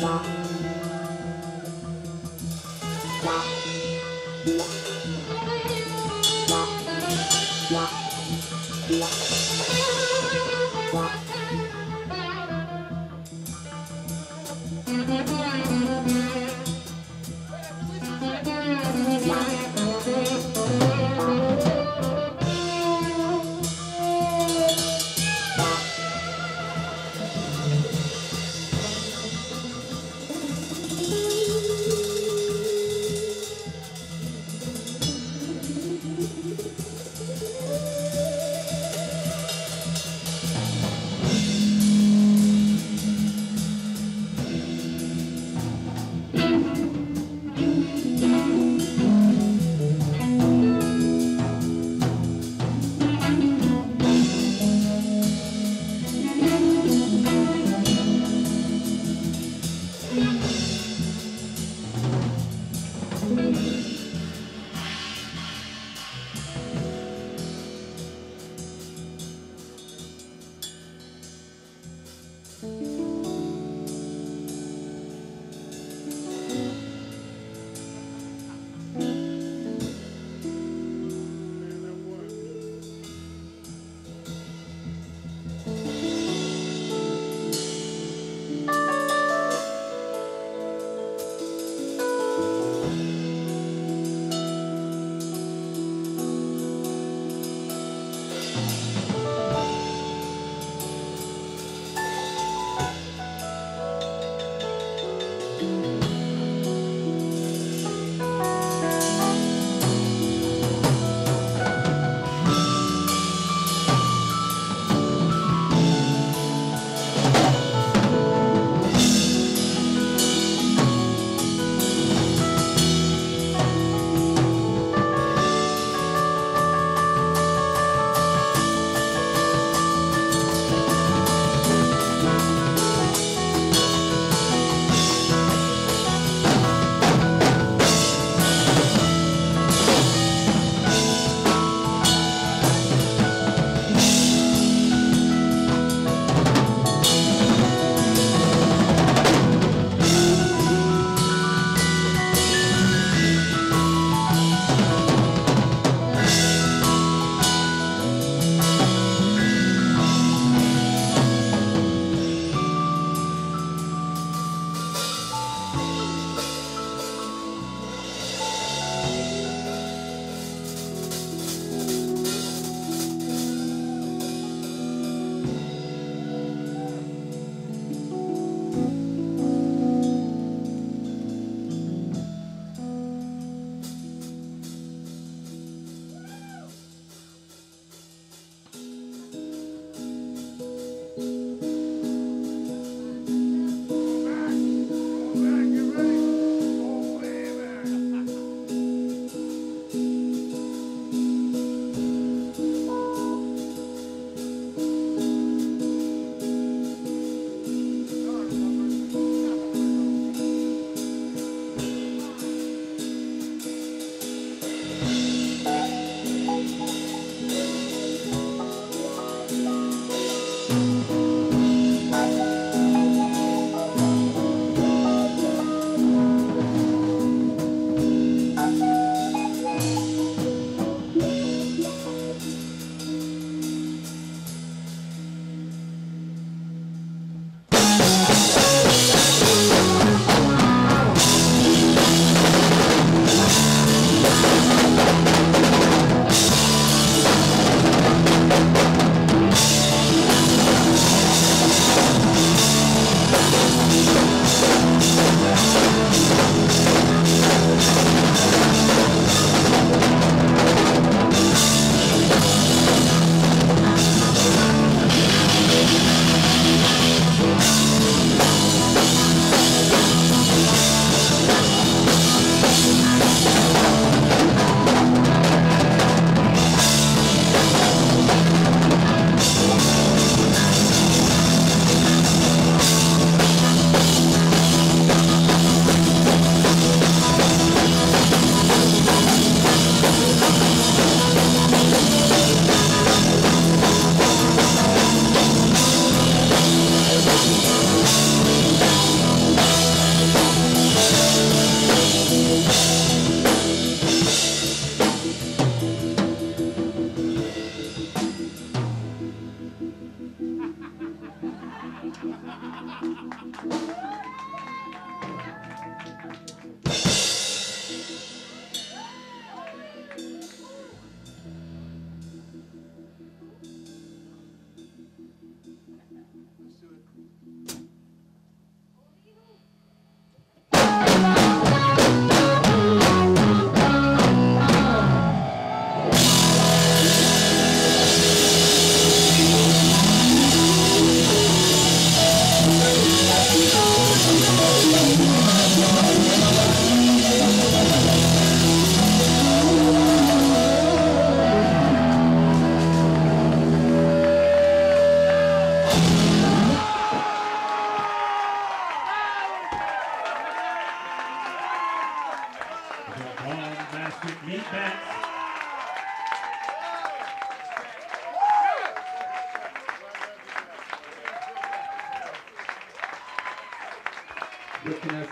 Bye.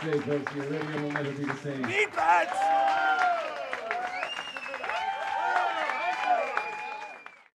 Say, folks? Your radio will never be the same. Meat!